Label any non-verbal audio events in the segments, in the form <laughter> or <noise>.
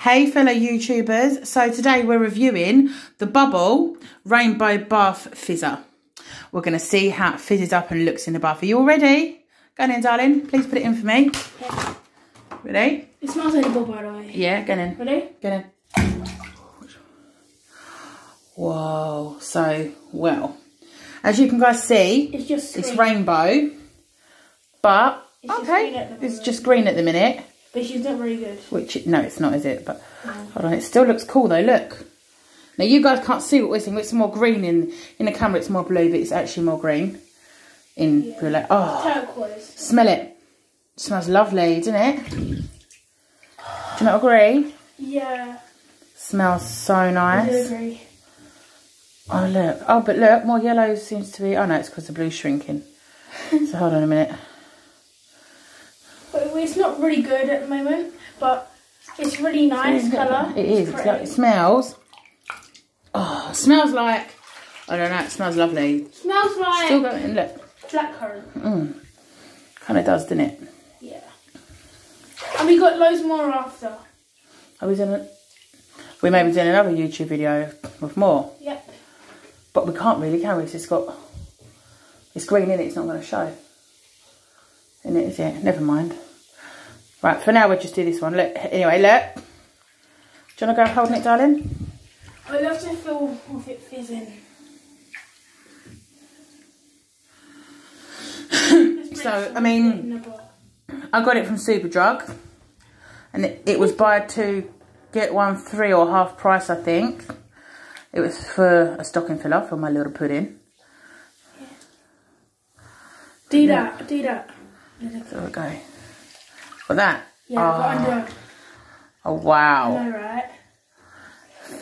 Hey fellow YouTubers, so today we're reviewing the Bubble Rainbow Bath Fizzer. We're going to see how it fizzes up and looks in the bath. Are you all ready? Go in, darling. Please put it in for me. Yeah. Ready? It smells like a bubble, by the way. Yeah, go in. Ready? Go in. Whoa, so, well, as you can guys see, It's just it's rainbow, but, It's okay, the it's just green at the minute. But she's not very good. Which, no, it's not, is it? But, hold on, it still looks cool though, look. Now, you guys can't see what we're seeing. It's more green in, in the camera, it's more blue, but it's actually more green in Yeah. real life. Oh, Turquoise. smell it. smells lovely, doesn't it? Do you not agree? Yeah. Smells so nice. agree. Oh, look. Oh, but look, more yellow seems to be... Oh, no, it's because the blue's shrinking. <laughs> so, hold on a minute. It's not really good at the moment, but it's really nice colour. It is. It's like, it smells... Oh, it smells like... I don't know, it smells lovely. Smells like Still going, look. blackcurrant. Mm. Kind of does, doesn't it? Yeah. And we got loads more after. Are we doing it? We may be doing another YouTube video with more. Yep. But we can't really, can we? 'Cause it's got... It's green in it, it's not going to show. In it, is it? Never mind. Right, for now we'll just do this one. Look, anyway, look. Do you want to go holding it, darling? I love to feel of it fizzing. <laughs> So, I mean, I got it from Superdrug. And it, it was buy two, get one free or half price, I think. It was for a stocking filler for my little pudding. do that, do that. There we go. For that. Yeah, ah. oh, under. oh, I wow. know, right?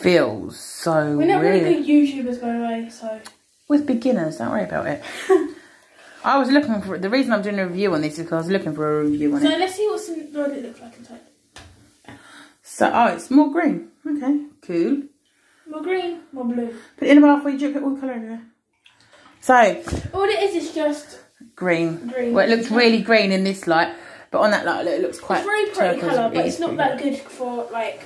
Feels so We're not weird. really good YouTubers, by the way, so. With beginners, don't worry about it. <laughs> I was looking for the reason I'm doing a review on this is because I was looking for a review on So it. So let's see what's in, what it looks like inside. So, oh, it's more green. Okay, cool. More green, more blue. Put it in where you drip it all colour everywhere. So, All it is is just green. Green. Well, it looks really green in this light, but on that light, it looks quite it's very pretty colour, but it's not that good for like.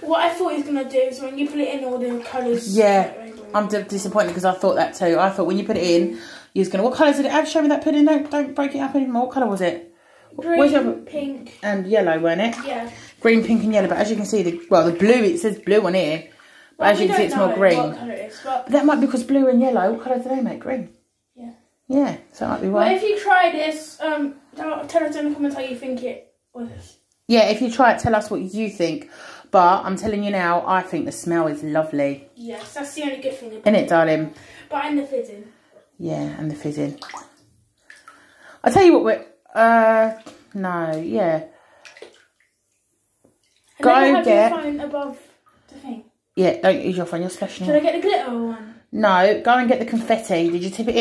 What I thought it was gonna do is when you put it in all the colours. Yeah, like, very green. I'm d- disappointed because I thought that too. I thought when you put it in, you was gonna. What colours did it have? Show me that pudding. Don't don't break it up anymore. What colour was it? Where's the other- green, pink. And yellow, weren't it? Yeah. Green, pink, and yellow. But as you can see, the well, the blue. It says blue on here, but Well, as you can see, it's more green. What colour it is, but But that might be because blue and yellow. What colour do they make? Green. Yeah. So that might be why. if you try this, um, tell us in the comments how you think it was. Yeah. If you try it, tell us what you think. But I'm telling you now, I think the smell is lovely. Yes, that's the only good thing about In it, darling. But and the fizzing. Yeah, and the fizzing. I'll tell you what we're... Uh, no, yeah. And Go get- phone above the thing. Yeah, don't use your phone, you're splashing Should I get the glitter one? No, go and get the confetti. Did you tip it in?